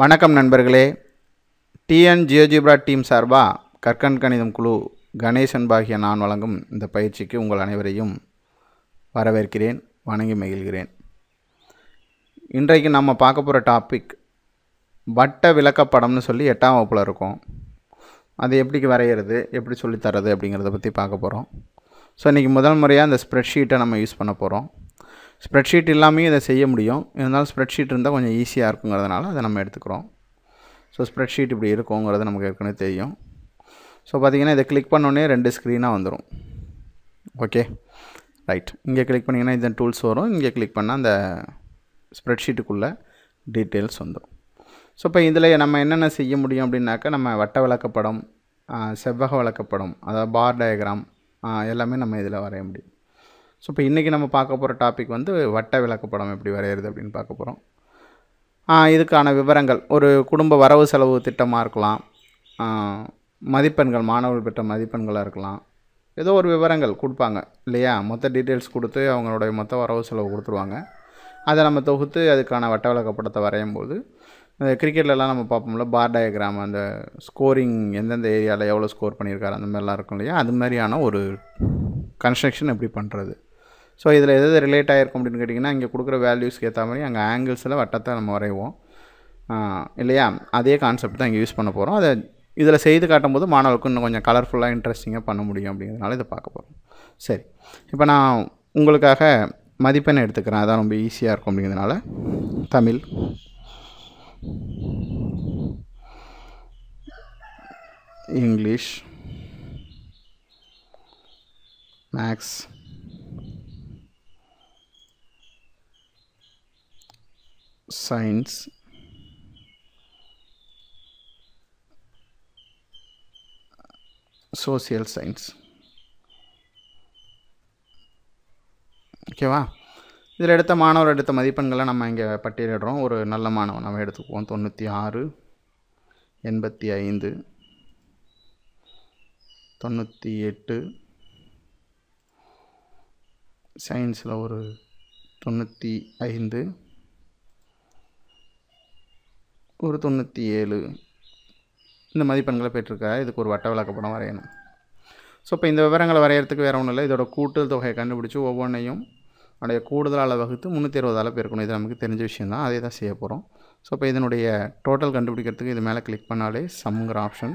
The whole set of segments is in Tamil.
வணக்கம் நண்பர்களே. டிஎன் ஜியோஜிப்ரா டீம் சார்பாக கற்கண் கணிதம் குழு கணேசன் பாகிய நான் வழங்கும் இந்த பயிற்சிக்கு உங்கள் அனைவரையும் வரவேற்கிறேன் வணங்கி மகிழ்கிறேன். இன்றைக்கு நம்ம பார்க்க போகிற டாபிக் வட்ட விளக்கப்படம்னு சொல்லி எட்டாம் வகுப்பில் இருக்கும். அது எப்படி வரைகிறது எப்படி சொல்லித்தரது அப்படிங்கிறத பற்றி பார்க்க போகிறோம் ஸோ இன்றைக்கி முதல் முறையாக அந்த ஸ்ப்ரெட்ஷீட்டை நம்ம யூஸ் பண்ண போகிறோம் ஸ்ப்ரெட்ஷீட் இல்லாமையும் இதை செய்ய முடியும். இருந்தாலும் ஸ்ப்ரெட்ஷீட் இருந்தால் கொஞ்சம் ஈஸியாக இருக்குங்கிறதுனால அதை நம்ம எடுத்துக்கிறோம். ஸோ ஸ்ப்ரெட்ஷீட் இப்படி இருக்குங்கிறது நமக்கு ஏற்கனவே தெரியும். ஸோ பார்த்திங்கன்னா இதை கிளிக் பண்ணோடனே ரெண்டு ஸ்க்ரீனாக வந்துடும் ஓகே ரைட் இங்கே கிளிக் பண்ணிங்கன்னா இந்த டூல்ஸ் வரும். இங்கே கிளிக் பண்ணால் அந்த ஸ்ப்ரெட்ஷீட்டுக்குள்ளே டீட்டெயில்ஸ் வந்துடும் ஸோ இப்போ இதில் நம்ம என்னென்ன செய்ய முடியும் அப்படின்னாக்கா நம்ம வட்ட விளக்கப்படம் செவ்வக விளக்கப்படம் அதாவது பார் டயக்ராம் எல்லாமே நம்ம இதில் வரைய முடியும். ஸோ இப்போ இன்றைக்கி நம்ம பார்க்க போகிற டாபிக் வந்து வட்ட விளக்கப்படம் எப்படி வரைகிறது அப்படின்னு பார்க்க போகிறோம் இதுக்கான விவரங்கள். ஒரு குடும்ப வரவு செலவு திட்டமாக இருக்கலாம். மதிப்பெண்கள் மாணவர்கள் பெற்ற மதிப்பெண்களாக இருக்கலாம். ஏதோ ஒரு விவரங்கள் கொடுப்பாங்க இல்லையா? மொத்த டீட்டெயில்ஸ் கொடுத்து அவங்களுடைய மொத்த வரவு செலவு கொடுத்துருவாங்க. அதை நம்ம தொகுத்து அதுக்கான வட்ட விளக்கப்படத்தை வரையும் போது இந்த கிரிக்கெட்லலாம் நம்ம பார்ப்போம்ல பார் டயக்ராம் அந்த ஸ்கோரிங் எந்தெந்த ஏரியாவில் எவ்வளோ ஸ்கோர் பண்ணியிருக்காரு அந்த மாதிரிலாம் இருக்கும் இல்லையா? அது மாதிரியான ஒரு கன்ஸ்ட்ரக்ஷன் எப்படி பண்ணுறது ஸோ இதில் எது எது ரிலேட் ஆகிருக்கும் அப்படின்னு கேட்டிங்கன்னா இங்கே கொடுக்குற வேல்யூஸ்க்கு ஏற்ற மாதிரி அங்கே ஆங்கிள்ஸில் வட்டத்தை நம்ம வரைவோம். இல்லையா? அதே கான்செப்ட் தான் இங்கே யூஸ் பண்ண போகிறோம் அதை இதில் செய்து காட்டும்போது மாணவர்களுக்கு இன்னும் கொஞ்சம் கலர்ஃபுல்லாக இன்ட்ரெஸ்டிங்காக பண்ண முடியும் அப்படிங்கிறதுனால இதை பார்க்க போகிறோம் சரி. இப்போ நான் உங்களுக்காக மதிப்பெண் எடுத்துக்கிறேன். அதான் ரொம்ப ஈஸியாக இருக்கும் அப்படிங்கிறதுனால. Tamil. English. Maths science social science ஓகேவா இதில் எடுத்த மாணவர் எடுத்த மதிப்பெண்களை நம்ம இங்கே பட்டியலிடுறோம். ஒரு நல்ல மாணவன் நம்ம எடுத்துக்குவோம். தொண்ணூற்றி ஆறு எண்பத்தி ஐந்து தொண்ணூற்றி எட்டு சயின்ஸில் ஒரு தொண்ணூற்றி ஐந்து. ஒரு தொண்ணூற்றி ஏழு இந்த மதிப்பெண்களை பெற்றிருக்காரு இதுக்கு ஒரு வட்ட விளக்கப்படம் வரையணும். ஸோ இப்போ இந்த விவரங்களை வரையறதுக்கு வேறு ஒன்றும் இல்லை. இதோட கூட்டல் தொகையை கண்டுபிடிச்சி ஒவ்வொன்றையும் அதோடைய கூடுதலால் வகுத்து முந்நூற்றி அறுபதால் பெருக்கணும். இது நமக்கு தெரிஞ்ச விஷயம் தான் அதே தான் செய்ய போகிறோம் ஸோ இப்போ இதனுடைய டோட்டல் கண்டுபிடிக்கிறதுக்கு இது மேலே கிளிக் பண்ணாலே சம்ங்கிற ஆப்ஷன்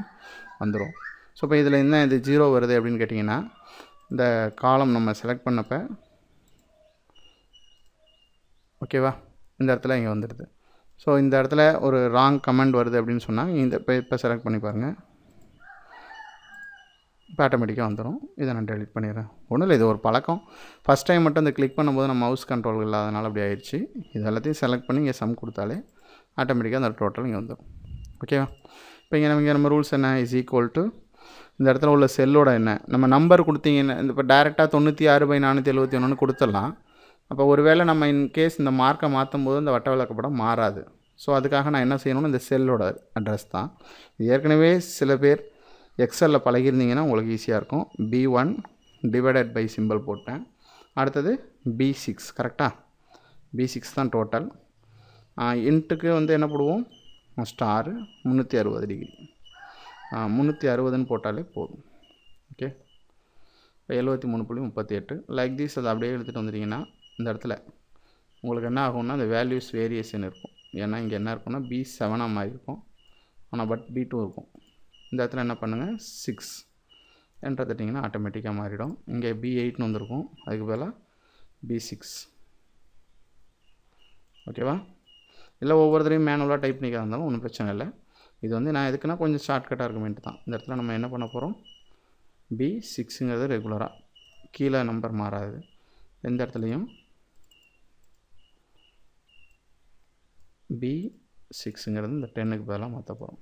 வந்துடும் ஸோ இப்போ இதில் என்ன இது ஜீரோ வருது அப்படின்னு கேட்டிங்கன்னா இந்த காலம் நம்ம செலக்ட் பண்ணப்போ ஓகேவா இந்த இடத்துல இங்கே வந்துடுது. ஸோ இந்த இடத்துல ஒரு ராங் கமெண்ட் வருது அப்படின்னு சொன்னால் இந்த இப்போ இப்போ செலக்ட் பண்ணி பாருங்கள் இப்போ ஆட்டோமேட்டிக்காக வந்துடும் இதை நான் டெலிட் பண்ணிடுறேன். ஒன்றும் இல்லை இது ஒரு பழக்கம். ஃபஸ்ட் டைம் மட்டும் இந்த கிளிக் பண்ணும்போது நம்ம மவுஸ் கண்ட்ரோல் இல்லாதனால அப்படி ஆயிடுச்சு இது எல்லாத்தையும் செலக்ட் பண்ணி இங்கே சம் கொடுத்தாலே ஆட்டோமேட்டிக்காக அந்த டோட்டல் இங்கே வந்துடும் ஓகேவா இப்போ இங்கே நம்ம இங்கே நம்ம ரூல்ஸ் என்ன? இஸ் ஈக்குவல் டு இந்த இடத்துல உள்ள செல்லோட என்ன? நம்ம நம்பர் கொடுத்தீங்கன்னா இந்த இப்போ டேரெக்டாக தொண்ணூற்றி ஆறு பை நானூற்றி எழுபத்தி ஒன்றுன்னு கொடுத்துடலாம். அப்போ ஒருவேளை நம்ம இன்கேஸ் இந்த மார்க்கை மாற்றும் போது இந்த வட்ட விளக்கப்படம் மாறாது. ஸோ அதுக்காக நான் என்ன செய்யணும்னு இந்த செல்லோட அட்ரஸ் தான். இது ஏற்கனவே சில பேர் எக்ஸலில் பழகிருந்தீங்கன்னா உங்களுக்கு ஈஸியாக இருக்கும். P one divided by simple போட்டேன். அடுத்தது பி சிக்ஸ் கரெக்டாக பி சிக்ஸ் தான் டோட்டல் இன்ட்டுக்கு வந்து என்ன போடுவோம்? ஸ்டாரு முந்நூற்றி அறுபது டிகிரி முந்நூற்றி அறுபதுன்னு போட்டாலே போதும். ஓகே இப்போ எழுபத்தி மூணு புள்ளி முப்பத்தி எட்டு. லைக் தீஸ் அதை அப்படியே எடுத்துகிட்டு வந்துட்டிங்கன்னா இந்த இடத்துல. உங்களுக்கு என்ன ஆகும்னா அந்த வேல்யூஸ் வேரியேஷன் இருக்கும். ஏன்னா இங்கே என்ன இருக்கும்னா பி செவனாக மாதிரி இருக்கும். ஆனால் பட் பி டூ இருக்கும். இந்த இடத்துல என்ன பண்ணுங்கள் சிக்ஸ் என்ட்ரு தட்டிங்கன்னா ஆட்டோமேட்டிக்காக மாறிடும். இங்கே பி எயிட்னு வந்திருக்கும். அதுக்கு பதிலாக பி சிக்ஸ் ஓகேவா இல்லை ஒவ்வொருத்தரையும் மேனுவலாக டைப் பண்ணிக்காக இருந்தாலும் ஒன்றும் பிரச்சனை இல்லை. இது வந்து நான் எதுக்குன்னா கொஞ்சம் ஷார்ட்கட்டாக இருக்குமேன்ட்டு தான். இந்த இடத்துல நம்ம என்ன பண்ண போகிறோம் பி சிக்ஸுங்கிறது ரெகுலராக கீழே நம்பர் மாறாது. எந்த இடத்துலையும் பி சிக்ஸுங்கிறது இந்த டென்னுக்கு பதிலாக மாற்ற போகிறோம்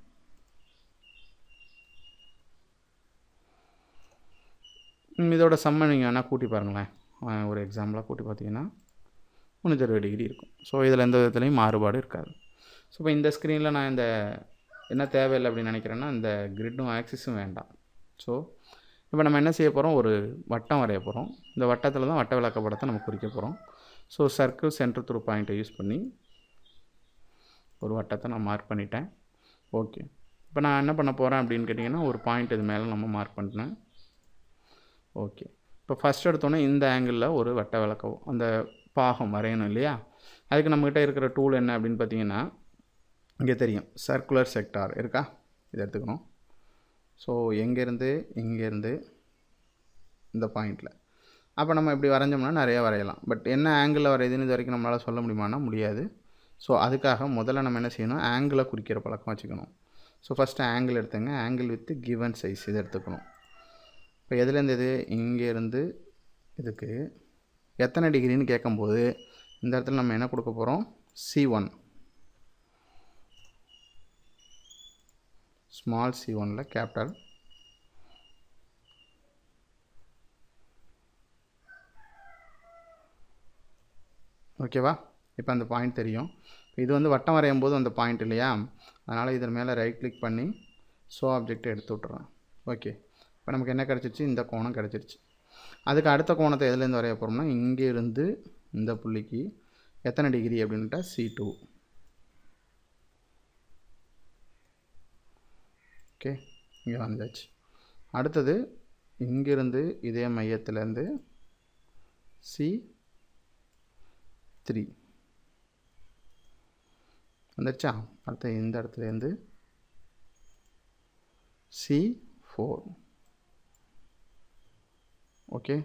இதோட செம்ம நீங்கள் வேணால் கூட்டி பாருங்களேன். ஒரு எக்ஸாம்பிளாக கூட்டி பார்த்தீங்கன்னா முந்நூற்றி அறுபது டிகிரி இருக்கும். ஸோ இதில் எந்த விதத்துலையும் மாறுபாடு இருக்காது. ஸோ இப்போ இந்த ஸ்க்ரீனில் நான் இந்த என்ன தேவையில்லை அப்படின்னு நினைக்கிறேன்னா இந்த கிரிட்டும் ஆக்சிஸும் வேண்டாம். ஸோ இப்போ நம்ம என்ன செய்ய போகிறோம் ஒரு வட்டம் வரைய போகிறோம் இந்த வட்டத்தில் தான் வட்ட விளக்கப்படத்தை நம்ம குறிக்க போகிறோம் ஸோ சர்க்கிள் சென்டர் த்ரூ பாயிண்ட்டை யூஸ் பண்ணி ஒரு வட்டத்தை நான் மார்க் பண்ணிட்டேன். ஓகே இப்போ நான் என்ன பண்ண போகிறேன் அப்படின்னு கேட்டிங்கன்னா ஒரு பாயிண்ட் இது மேலே நம்ம மார்க் பண்ணிட்டேன் ஓகே இப்போ ஃபஸ்ட் எடுத்தோன்னே இந்த ஆங்கிளில் ஒரு வட்ட விளக்கம் அந்த பாகம் வரையணும் இல்லையா? அதுக்கு நம்மக்கிட்ட இருக்கிற டூல் என்ன அப்படின்னு பார்த்தீங்கன்னா இங்கே தெரியும். சர்க்குலர் செக்டார் இருக்கா? இதை எடுத்துக்கணும். ஸோ எங்கேருந்து இங்கேருந்து இந்த பாயிண்டில் அப்போ நம்ம இப்படி வரைஞ்சோம்னா நிறைய வரையலாம். பட் என்ன ஆங்கிளில் வரையுதுன்னு இது வரைக்கும் நம்மளால் சொல்ல முடியுமானா முடியாது. ஸோ அதுக்காக முதல்ல நம்ம என்ன செய்யணும்? ஆங்கிளை குறிக்கிற பழக்கம் வச்சுக்கணும். ஸோ ஃபஸ்ட்டு ஆங்கிள் எடுத்துங்க. ஆங்கிள் வித்து கிவன் சைஸ் இதை எடுத்துக்கணும். இப்போ எதுலேருந்து இது? இங்கேருந்து இதுக்கு. எத்தனை டிகிரின்னு கேட்கும்போது இந்த இடத்துல நம்ம என்ன கொடுக்க போகிறோம் சி ஒன் ஸ்மால் சி ஒனில் கேபிட்டல் ஓகேவா இப்போ அந்த பாயிண்ட் தெரியும். இது வந்து வட்டம் வரையும் போது அந்த பாயிண்ட் இல்லையா? அதனால் இதன் மேலே ரைட் கிளிக் பண்ணி ஷோ ஆப்ஜெக்டை எடுத்து விட்றேன் ஓகே இப்போ நமக்கு என்ன கிடச்சிருச்சு இந்த கோணம் கிடச்சிருச்சு. அதுக்கு அடுத்த கோணத்தை எதுலேருந்து வரைய போகிறோம்னா இங்கேருந்து இந்த புள்ளிக்கு எத்தனை டிகிரி அப்படின்ட்டா சி டூ ஓகே இங்கே வந்தாச்சு. அடுத்தது இங்கிருந்து இதே மையத்திலேருந்து சி த்ரீ வந்துருச்சா? அடுத்து இந்த இடத்துலேருந்து சி ஃபோர் ஓகே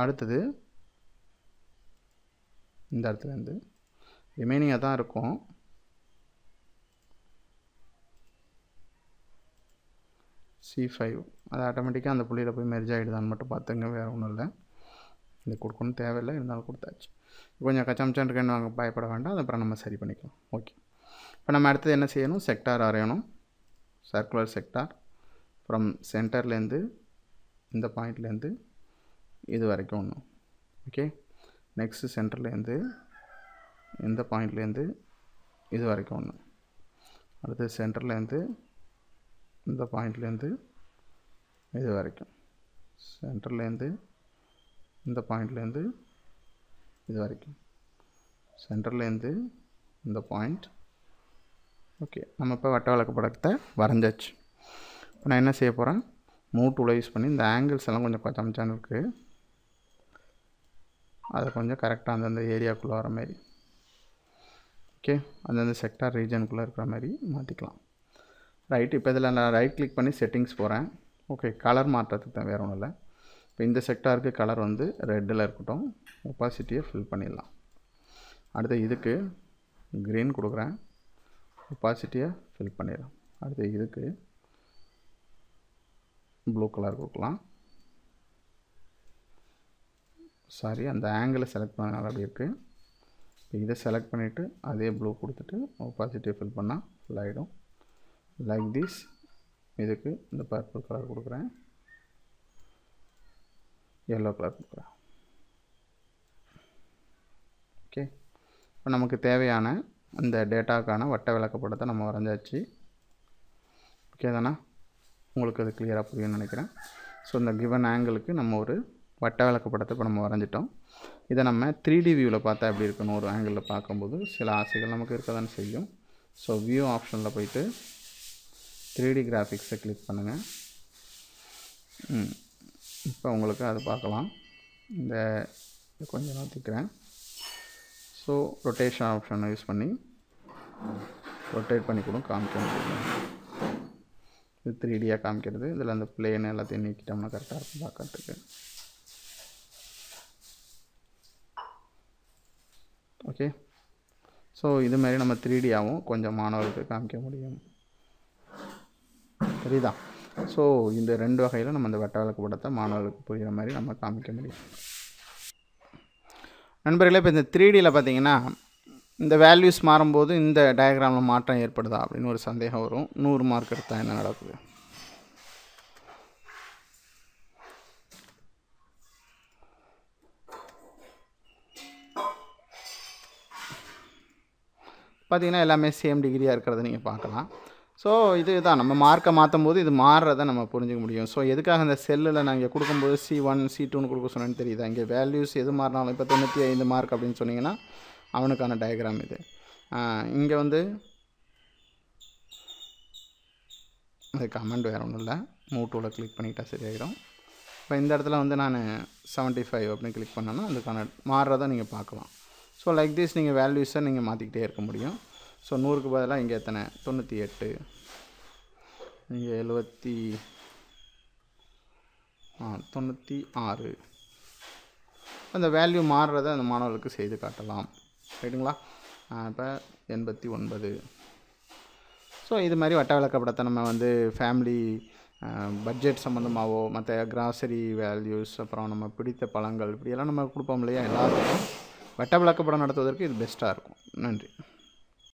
அடுத்தது இந்த இடத்துலேருந்து ரிமைனிங்காக தான் இருக்கும். சி ஃபைவ் அது ஆட்டோமேட்டிக்காக அந்த புள்ளியில் போய் மெர்ஜ் ஆகிடுதான்னு மட்டும் பார்த்துங்க வேறு ஒன்றும் இல்லை. இது கொடுக்கணும் தேவையில்லை இருந்தாலும் கொடுத்தாச்சு. கொஞ்சம் கச்சமச்சான் இருக்குன்னு வாங்க பயப்பட வேண்டாம். அது அப்புறம் நம்ம சரி பண்ணிக்கலாம். ஓகே இப்போ நம்ம அடுத்தது என்ன செய்யணும்? செக்டார் வரையணும். சர்க்குலர் செக்டார் ஃப்ரம் சென்டர்லேருந்து இந்த பாயிண்ட்லேருந்து இது வரைக்கும் ஒன்று ஓகே நெக்ஸ்ட்டு சென்டர்லேருந்து இந்த பாயிண்ட்லேருந்து இது வரைக்கும் ஒன்று அடுத்து சென்டர்லேருந்து இந்த பாயிண்ட்லேருந்து இது வரைக்கும். சென்டர்லேருந்து இந்த பாயிண்ட்லேருந்து இது வரைக்கும். சென்டர்லேருந்து இந்த பாயிண்ட் ஓகே நம்ம இப்போ வட்ட வழக்கு படத்தை வரைஞ்சாச்சு. இப்போ நான் என்ன செய்ய போகிறேன் மூ டூலை யூஸ் பண்ணி இந்த ஆங்கிள்ஸ் எல்லாம் கொஞ்சம் கொஞ்சம் இருக்குது அதை கொஞ்சம் கரெக்டாக அந்தந்த ஏரியாக்குள்ளே வர மாதிரி. ஓகே அந்தந்த செக்டார் ரீஜனுக்குள்ளே இருக்கிற மாதிரி மாற்றிக்கலாம் ரைட் இப்போ இதில் நான் ரைட் கிளிக் பண்ணி செட்டிங்ஸ் போகிறேன் ஓகே கலர் மாற்றத்துக்கு தான் வேறு ஒன்றும் இல்லை. இப்போ இந்த செக்டாருக்கு கலர் வந்து ரெட்டில் இருக்கட்டும். ஒப்பாசிட்டியை ஃபில் பண்ணிடலாம். அடுத்து இதுக்கு க்ரீன் கொடுக்குறேன். ஒப்பாசிட்டியை ஃபில் பண்ணிடலாம். அடுத்து இதுக்கு ப்ளூ கலர் கொடுக்கலாம். சாரி அந்த ஆங்கிளை செலக்ட் பண்ணனால அப்படி இருக்குது இப்போ இதை செலக்ட் பண்ணிவிட்டு அதே ப்ளூ கொடுத்துட்டு ஒப்பாசிட்டியை ஃபில் பண்ணால் ஃபில் ஆகிடும் லைக் திஸ் இதுக்கு இந்த பர்பிள் கலர் கொடுக்குறேன். எல்லோ கலர் கொடுக்குறேன் ஓகே இப்போ நமக்கு தேவையான அந்த டேட்டாக்கான வட்ட விளக்கப்படத்தை நம்ம வரைஞ்சாச்சு. ஓகே தானே? உங்களுக்கு அது கிளியராக புரியும்னு நினைக்கிறேன். ஸோ இந்த கிவன் ஆங்கிளுக்கு நம்ம ஒரு வட்ட விளக்கப்படத்தை இப்போ நம்ம வரைஞ்சிட்டோம். இதை நம்ம த்ரீ டி வியூவில் பார்த்தா எப்படி இருக்கணும் ஒரு ஆங்கிளில் பார்க்கும்போது சில ஆசைகள் நமக்கு இருக்க தான் செய்யும். ஸோ வியூ ஆப்ஷனில் போயிட்டு த்ரீ டி கிராஃபிக்ஸை கிளிக் பண்ணுங்கள் இப்போ உங்களுக்கு அது பார்க்கலாம். இந்த இது கொஞ்சம் நோத்திக்கிறேன் ஸோ ரொட்டேஷன் ஆப்ஷனை யூஸ் பண்ணி ரொட்டேட் பண்ணி கூட காமிக்க முடியும் இது த்ரீ டியாக காமிக்கிறது. இதில் அந்த பிளேன் எல்லாத்தையும் நீக்கிட்டோம்னா கரெக்டாக இருக்கும் பார்க்கறதுக்கு. ஓகே ஸோ இது மாதிரி நம்ம த்ரீ டியாகவும் கொஞ்சம் மாணவர்களுக்கு காமிக்க முடியும். சரிதான் ஸோ இந்த ரெண்டு வகையில் நம்ம இந்த வட்ட விளக்கு படத்தை மாணவர்களுக்கு புரிகிற மாதிரி நம்ம காமிக்க முடியும். நண்பர்களே இப்போ இந்த த்ரீ டியில் பார்த்தீங்கன்னா இந்த வேல்யூஸ் மாறும்போது இந்த டயக்ராமில் மாற்றம் ஏற்படுதா அப்படின்னு ஒரு சந்தேகம் வரும். நூறு மார்க் எடுத்தால் என்ன நடக்குது? பார்த்தீங்கன்னா எல்லாமே சேம் டிகிரியாக இருக்கிறத நீங்கள் பார்க்கலாம். ஸோ இது தான். நம்ம மார்க்கை மாற்றும் போது இது மாறுறதை நம்ம புரிஞ்சுக்க முடியும். ஸோ எதுக்காக இந்த செல்லில் நான் இங்கே கொடுக்கும்போது சி ஒன் சி டூன்னு கொடுக்க சொன்னேன்னு தெரியுதா? இங்கே வேல்யூஸ் எது மாறினாலும் இப்போ தொண்ணூற்றி ஐந்து மார்க் அப்படின்னு சொன்னிங்கன்னா அவனுக்கான டயக்ராம் இது. இங்கே வந்து அது கமெண்ட் வேறு ஒன்றும் இல்லை. மூட்டூவில் கிளிக் பண்ணிட்டா சரியாயிடும் இப்போ இந்த இடத்துல வந்து நான் செவன்ட்டி ஃபைவ் அப்படின்னு கிளிக் பண்ணோன்னா அதுக்கான மாறுறதை நீங்கள் பார்க்கலாம். ஸோ லைக் திஸ் நீங்கள் வேல்யூஸை நீங்கள் மாற்றிக்கிட்டே இருக்க முடியும். ஸோ நூறுக்கு பதிலாக இங்கே எத்தனை? தொண்ணூற்றி எட்டு. இங்கே எழுபத்தி தொண்ணூற்றி ஆறு. அந்த வேல்யூ மாறுறத அந்த மாணவர்களுக்கு செய்து காட்டலாம். ரைட்டுங்களா இப்போ எண்பத்தி ஒன்பது. ஸோ இது மாதிரி வட்ட விளக்கப்படத்தை நம்ம வந்து ஃபேமிலி பட்ஜெட் சம்மந்தமாகவோ மற்ற கிராசரி வேல்யூஸ் அப்புறம் நம்ம பிடித்த பழங்கள் இப்படியெல்லாம் நம்ம கொடுப்போம் இல்லையா? எல்லாருக்கும் வட்ட விளக்கப்படம் நடத்துவதற்கு இது பெஸ்ட்டாக இருக்கும். நன்றி.